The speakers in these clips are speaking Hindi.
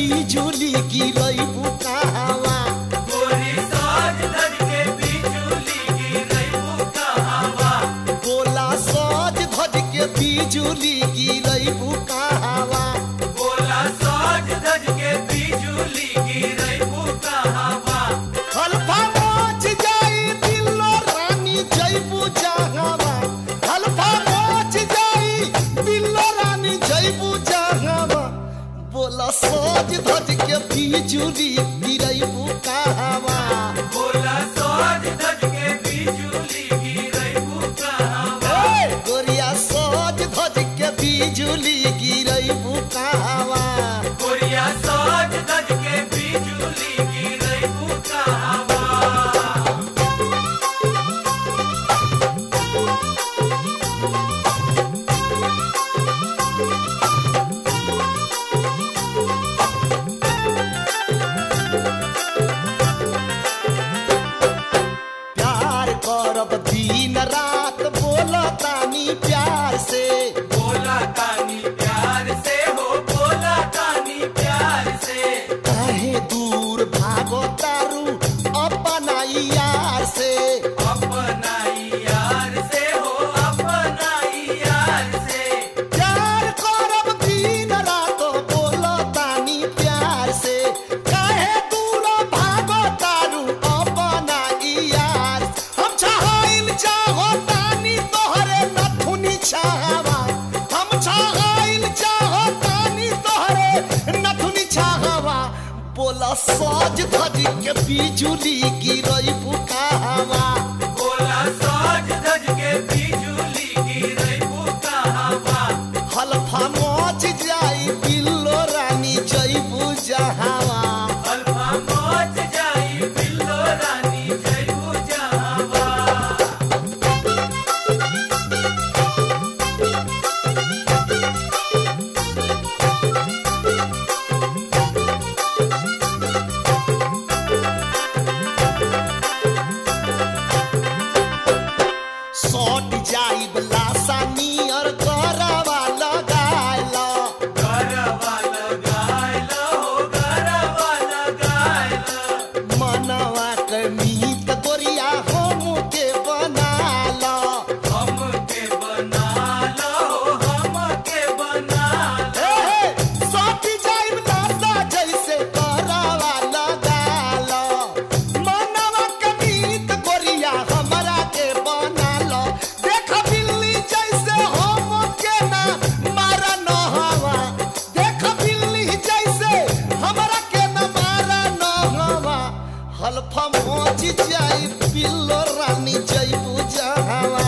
धज के India. हम पहुँच जाई पिल्लो रानी जई जावा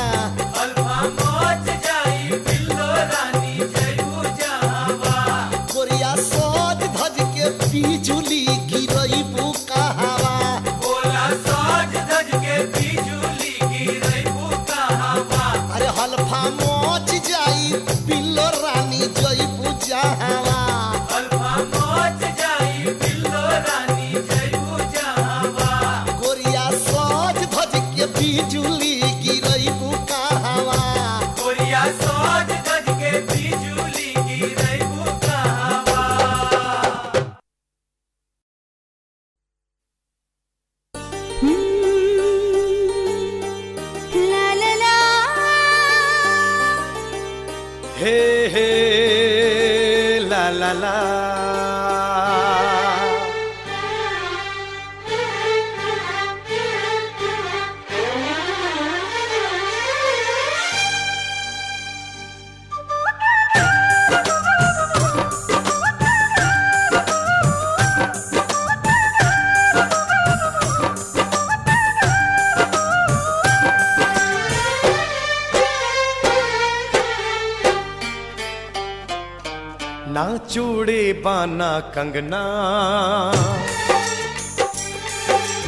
कंगना।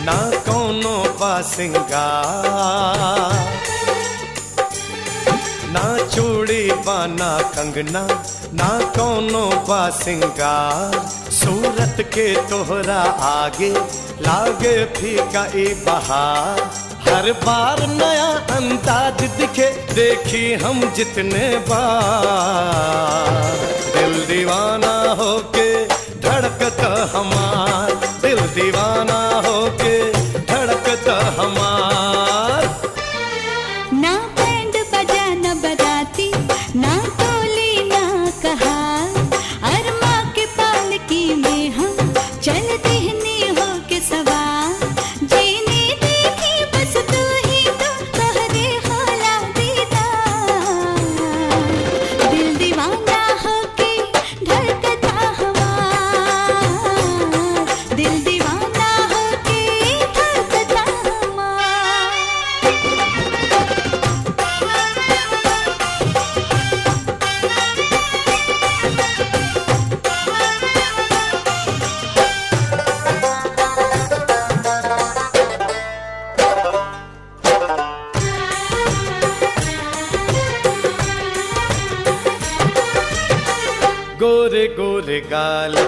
ना कोनो बा सिंगार ना चूड़ी बाना कंगना, ना कोनो बा सिंगार सूरत के तोहरा आगे, लागे फीका बहार। हर बार नया अंदाज दिखे, देखी हम जितने बार। धड़कता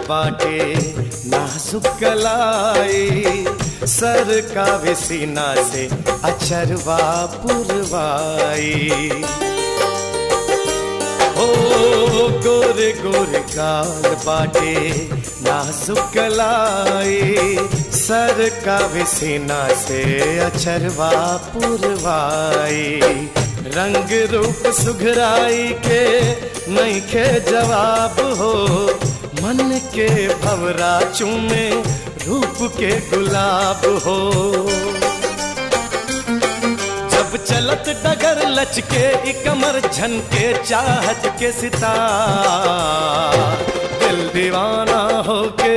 बाटे। नाजुक कलाई, सर का भी सीना से अचरवा पुरवाई। हो, गोरे गोरे गाल बाटे। नाजुक कलाई, सर का भी सीना से अचरवा पुरवाई। रंग रूप सुघराई के नहीं के जवाब हो मन के भवरा चूमे, रूप के गुलाब हो। जब चलत डगर लचके कमर झनके चाहत के सितार। दिल दीवाना होके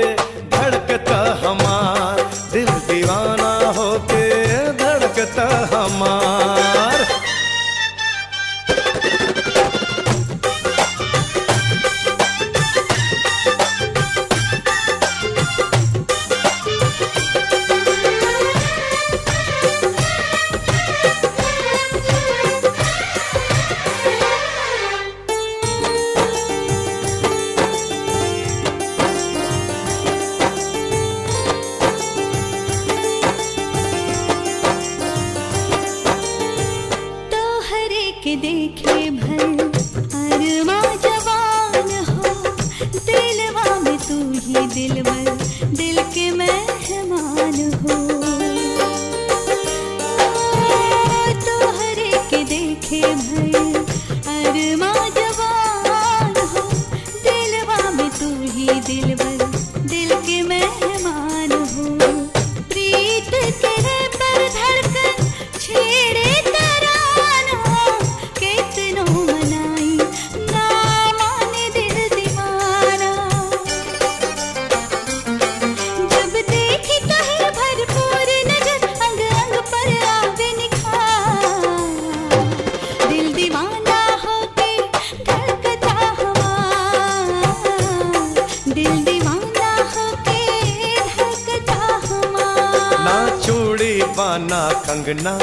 कंगना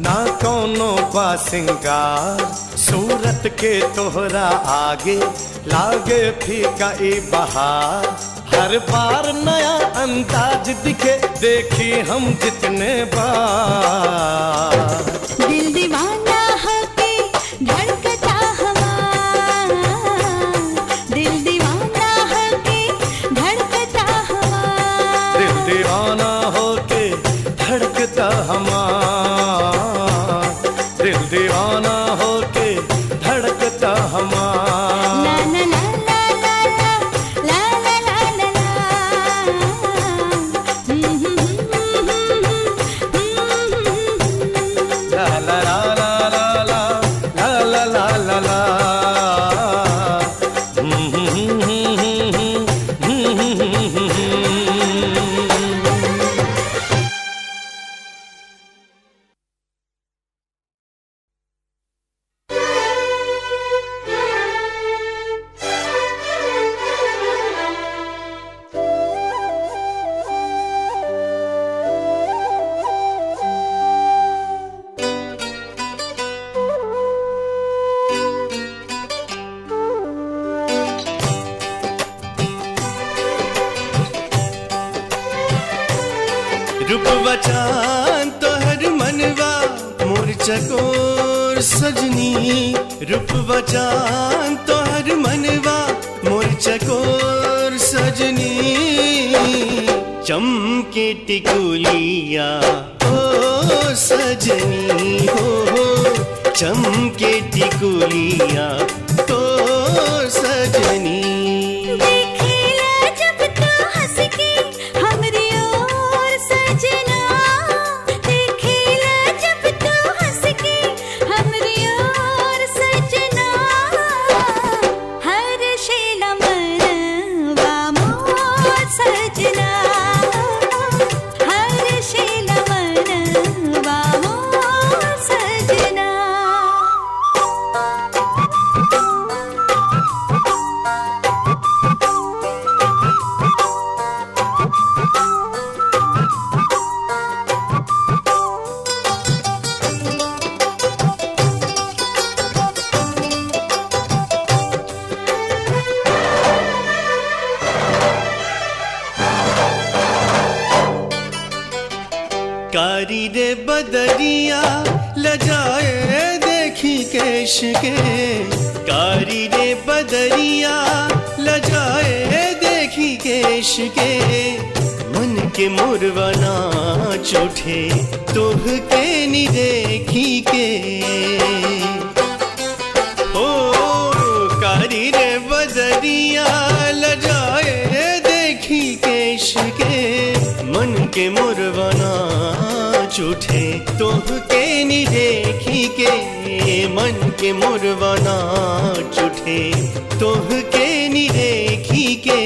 ना कौनो बा सिंगार सूरत के तोहरा आगे, लागे फीका ई बहार। हर बार नया अंदाज दिखे, देखी हम जितने बार। दिल दीवाना टिकुलिया। कारी रे बदरिया लजाए देखी केश के। कारी रे बदरिया लजाए देखी केश के। मन के मुरवना चोठे तोह के नी देखी के। ओ कारी रे बदरिया लजाए देखी केश के। मन के मुरवना तोह के नी देखी के, मन के मुरवना चूठे तोह के नी देखी के।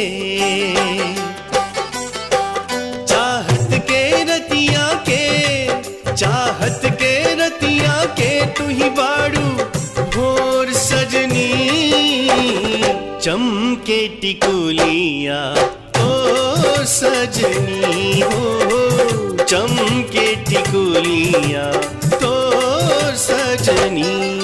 चाहत के रतिया के, चाहत के रतिया के तू ही बाड़ू भोर सजनी, चमके टिकुलिया सजनी हो चमके टिकुलिया तो सजनी।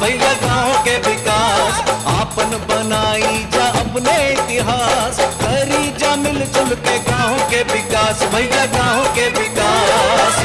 भैया गाँव के विकास, आपन बनाई जा अपने इतिहास, करी जा मिलजुल के गाँव के विकास, भैया गाँव के विकास।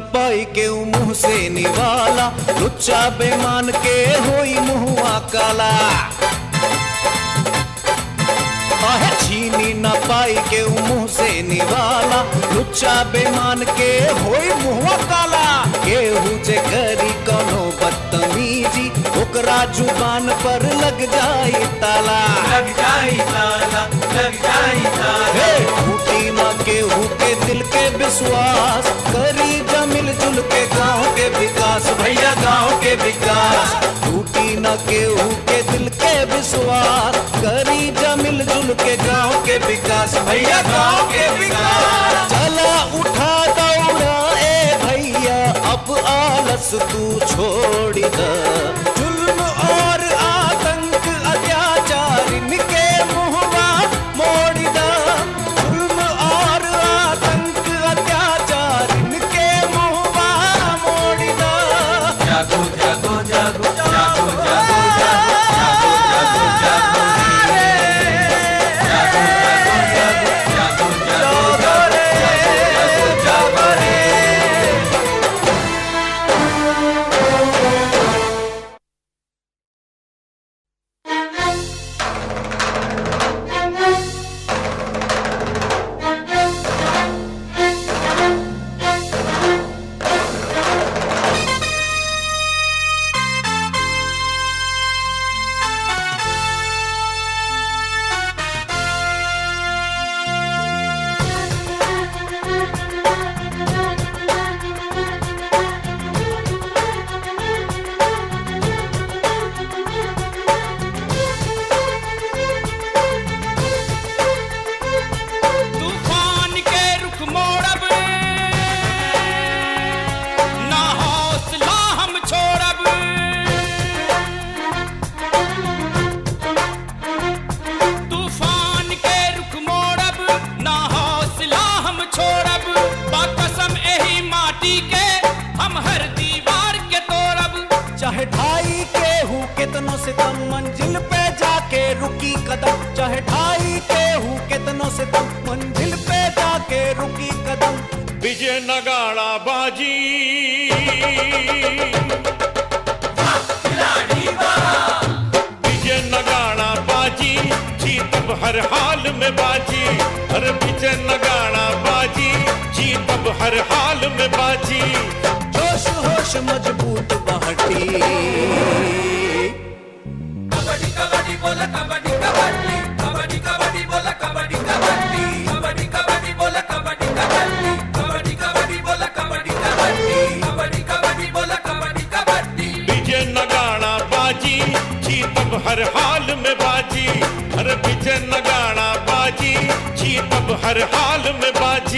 पाई के मुँह से निवाला। लुच्चा बेमान के होई मुहुआ काला। आहे छीनी न पाई के मुँह से निवाला। लुच्चा बेमान के होई मुहुआ काला। केहू जे करी कोनो बदतमीजी ओकरा ज़ुबान पर लग जाई ताला। लग जाई ताला लग जाई ताला। हे टूटी न केहू के दिल के विश्वास करी जमिल जुल के गाँव के विकास। भैया गाँव के विकास। टूटी न केहू के दिल के विश्वास करी जा के गाँव के विकास भैया गाँव के विकास। चला उठा दौड़ा ए भैया अब आलस तू छोड़ दा। जुल्म और आतंक हर हाल में बाजी हर विजय नगाना बाजी। छी तब हर हाल में बाजी।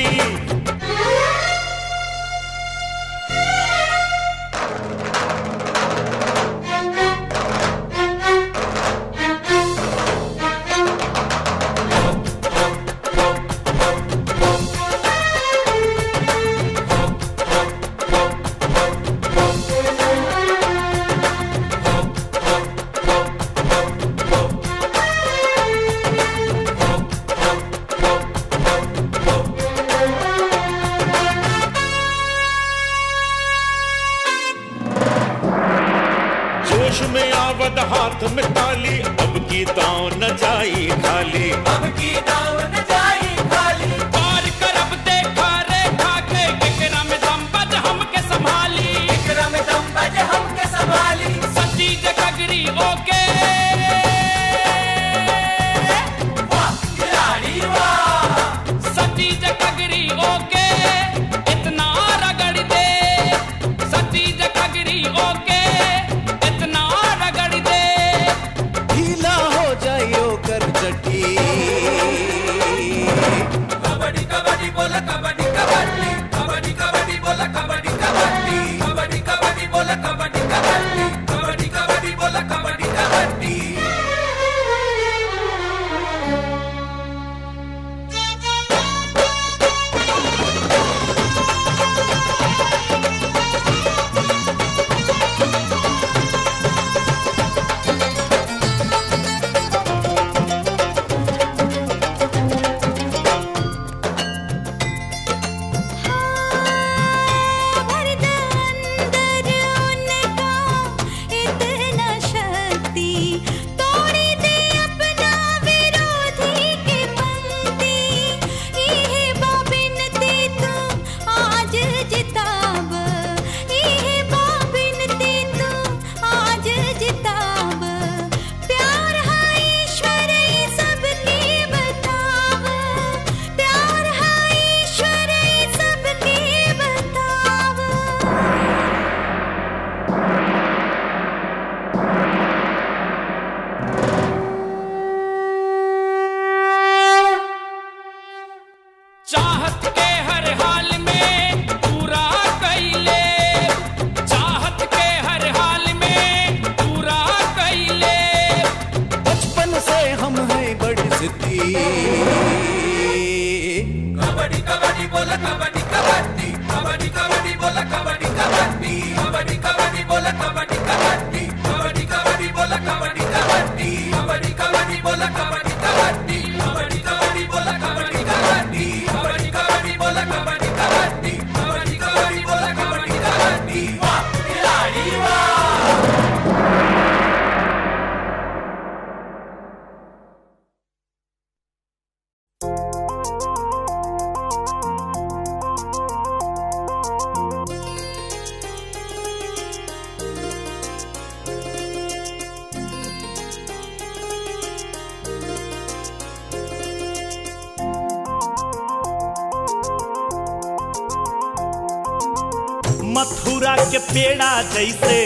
कैसे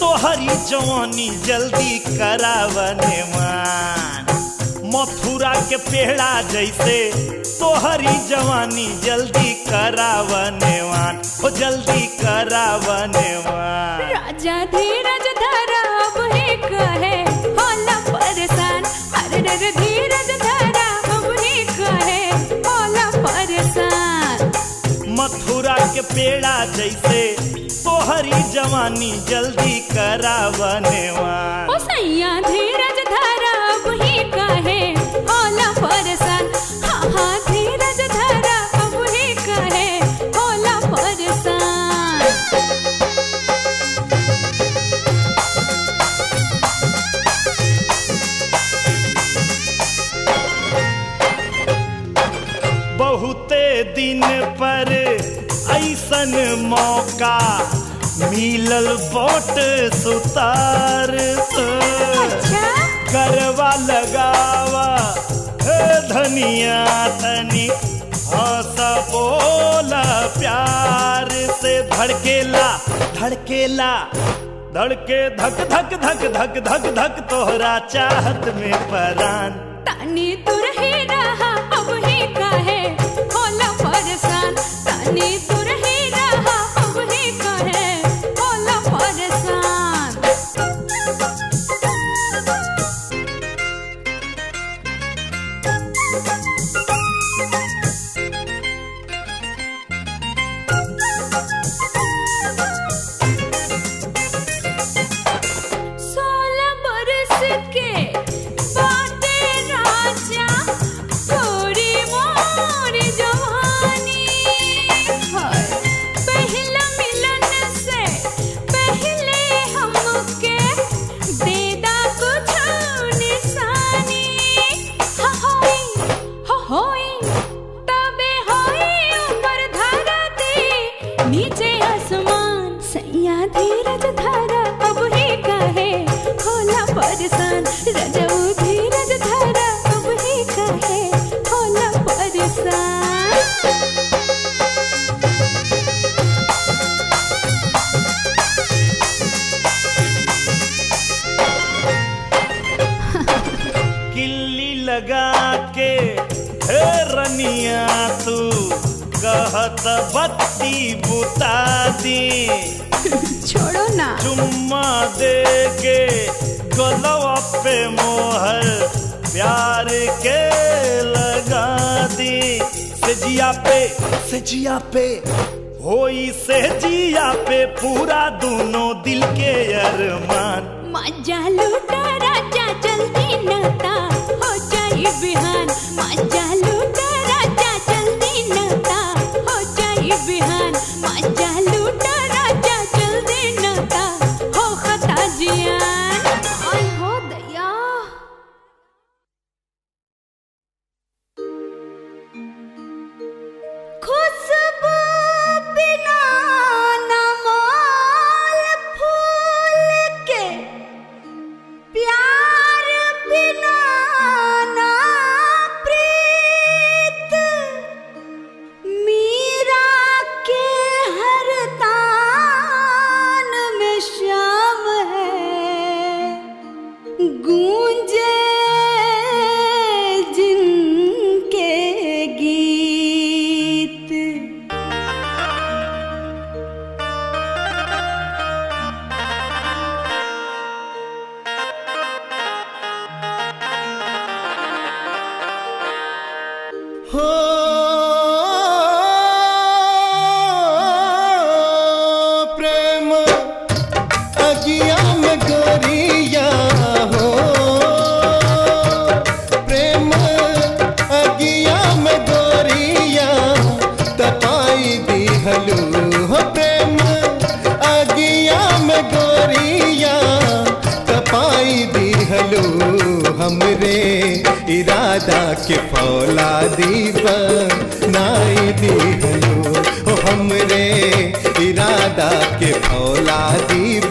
तोहरी जवानी जल्दी करावने मान। मथुरा के पेड़ा जैसे तोहरी जवानी जल्दी करावने मान। हो जल्दी करावने मान। राजा धीरज धरा अब ही कहे, होला परेशान अरे धीरज मथुरा के पेड़ा जैसे तोहरी जवानी जल्दी करावने बने धीरज धारा, वही कहे ओला परसा जवन मौका मिलल बोट सुतार अच्छा? करवा लगावा हे धनिया धनी हस बोला प्यार से। धड़केला धड़केला धड़के धक धक धक धक धक धक तोहरा चाहत में परान। तनी तुरह लगा के हे रनिया तू कहत बत्ती बुता दी। छोड़ो ना। चुम्मा दे के गलवा पे मोहर प्यार के लगा दी। सजिया पे सजिया पे होई सजिया पे पूरा दोनों दिल के अरमान। मज़ा लूटा राजा जल्दी नता। हो बिहान मज़ा हो इरादा के फौला दीब नाई दी गलो हमरे इरादा के फौला दीब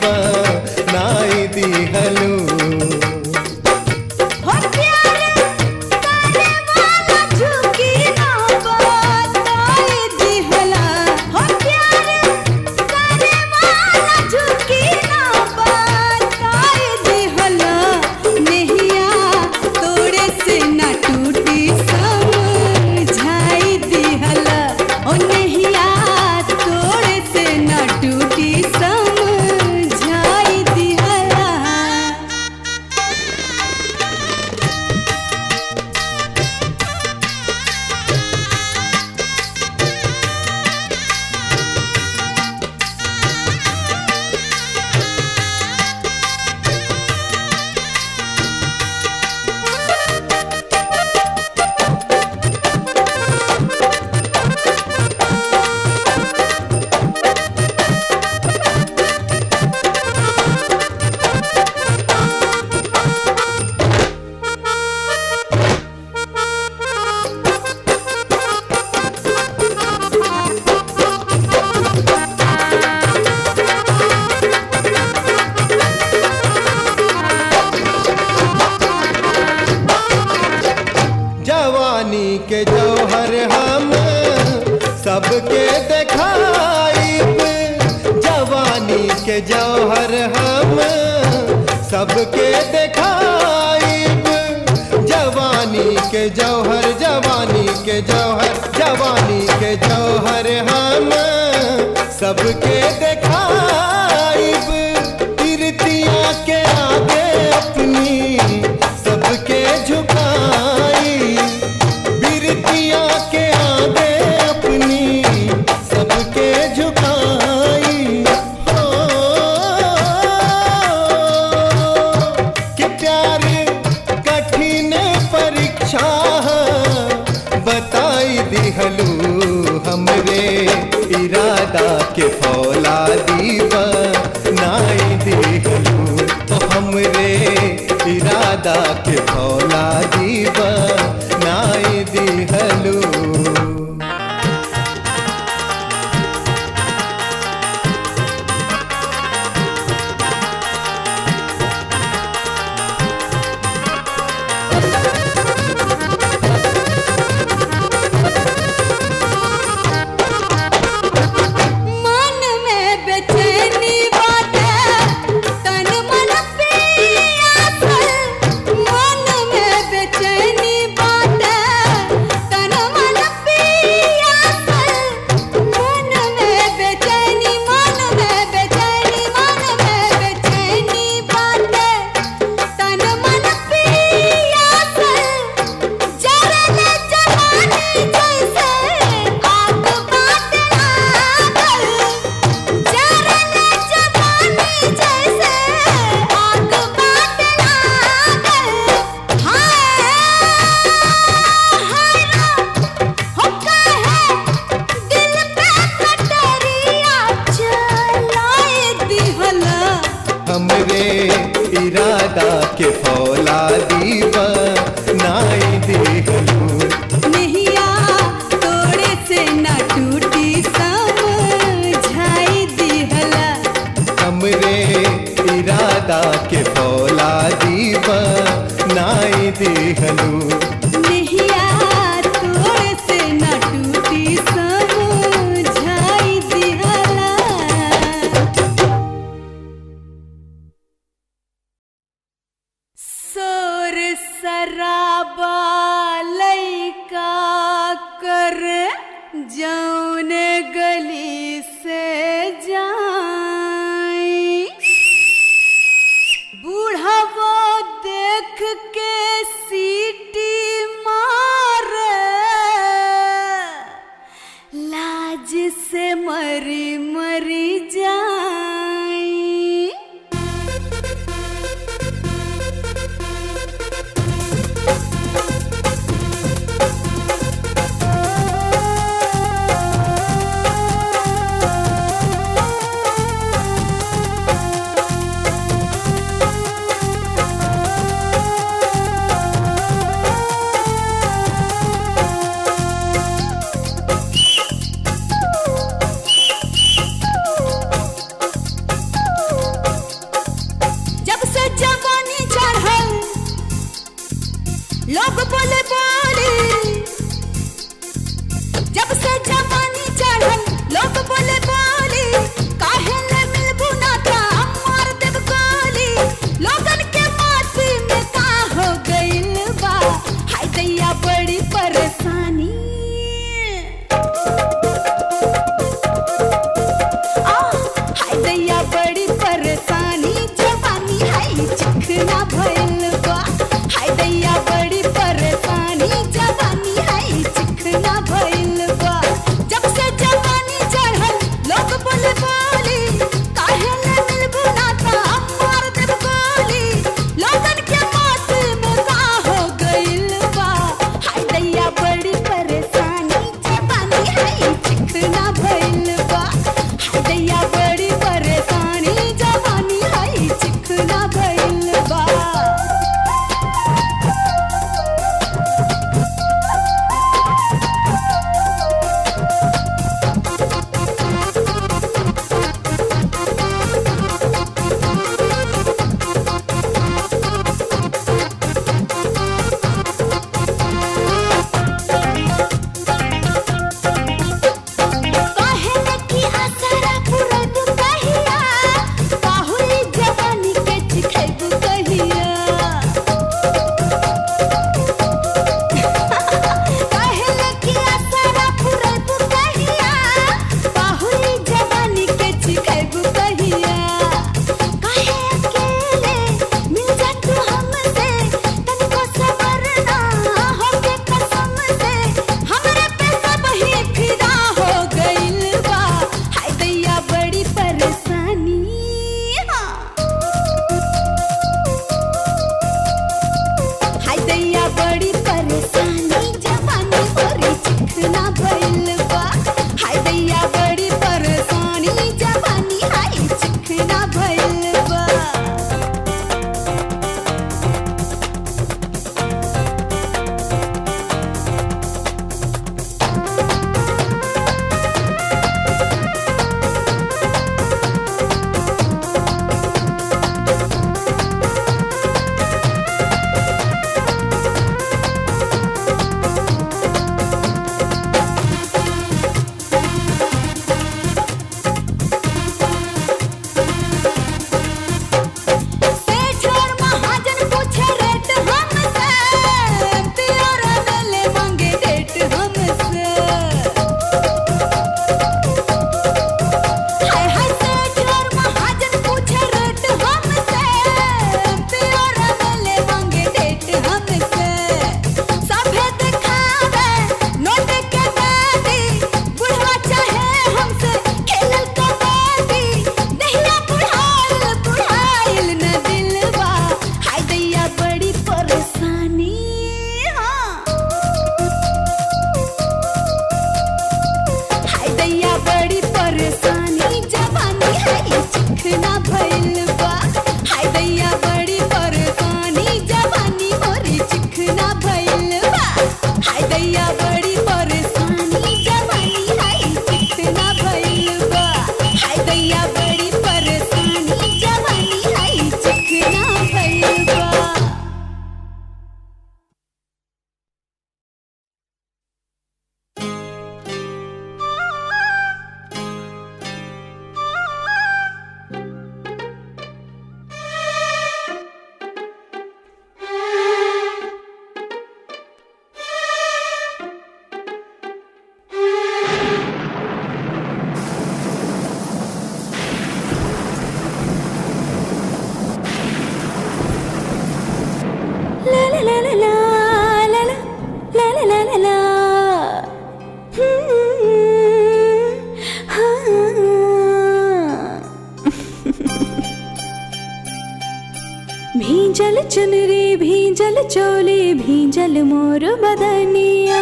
मोर बदनिया।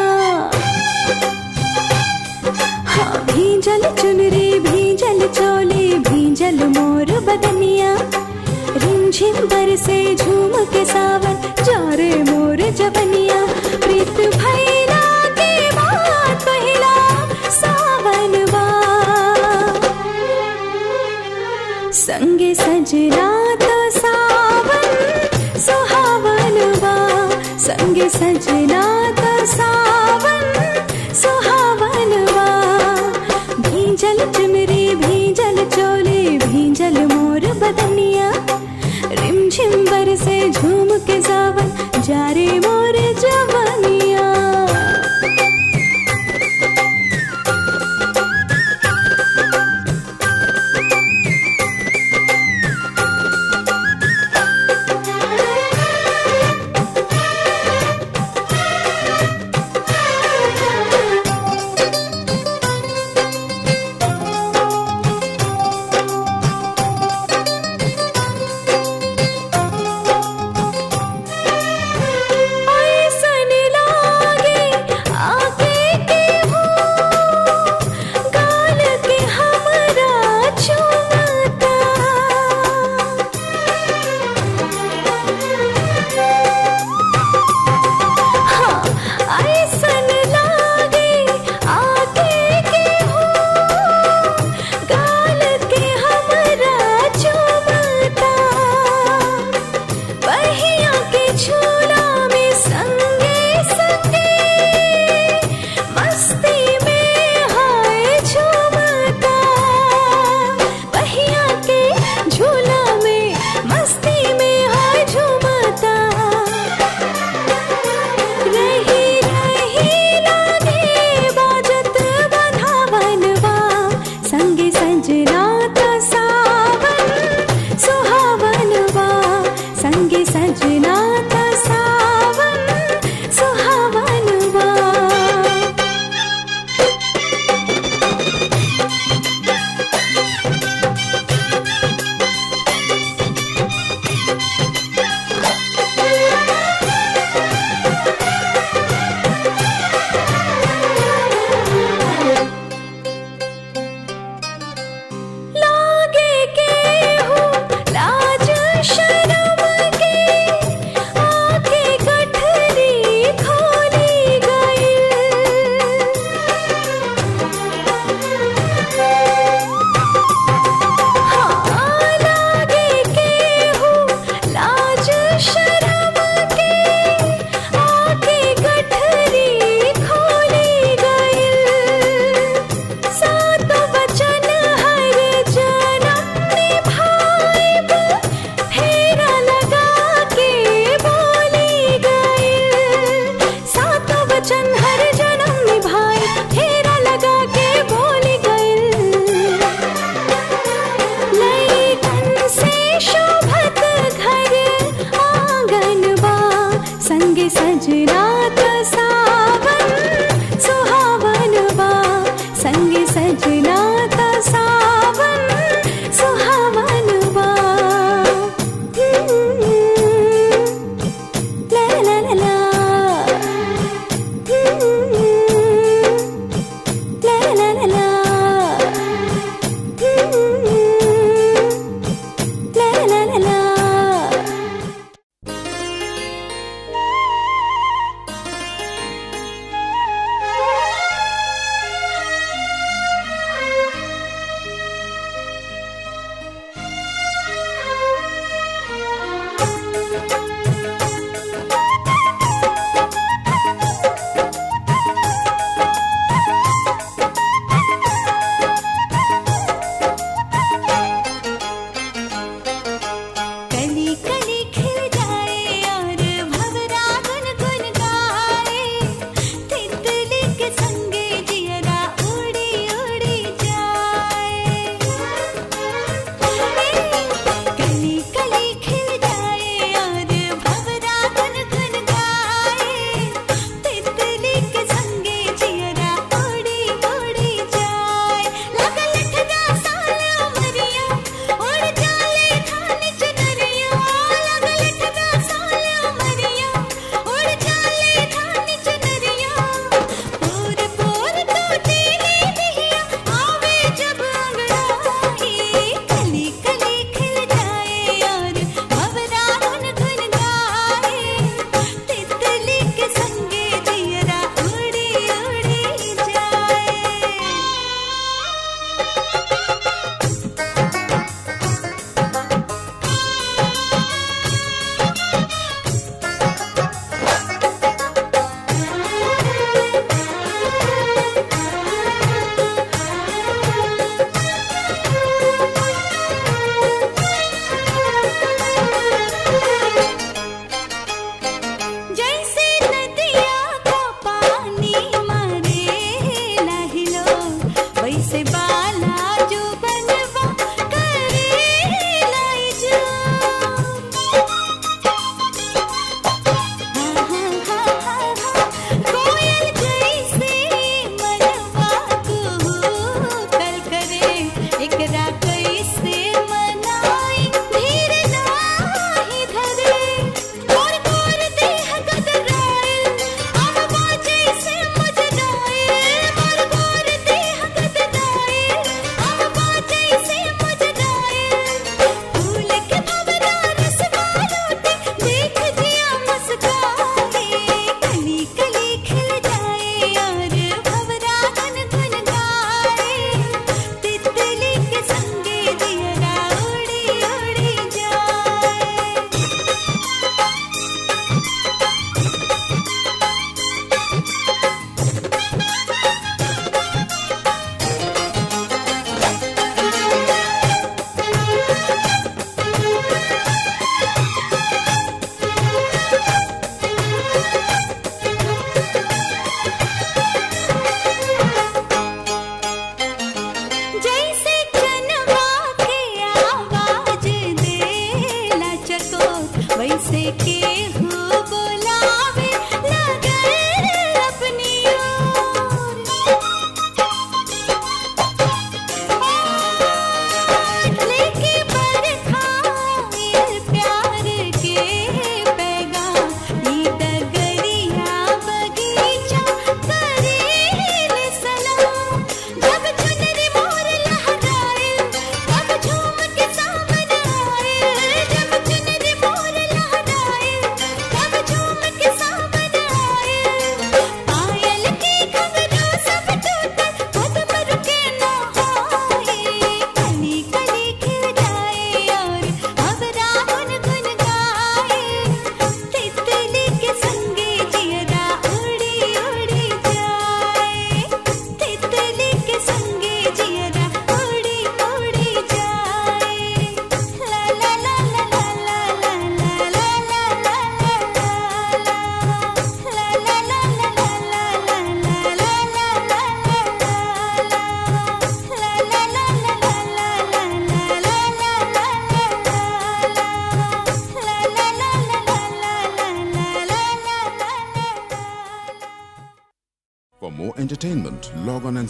हाँ भींजल चुनरी भींजल चोली, भींजल मोर बदनिया। रिमझिम बरसे झूम के सावन जा रे मोर जवनिया। संगे सजना तो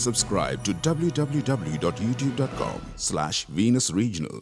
subscribe to www.youtube.com slash Venus Regional.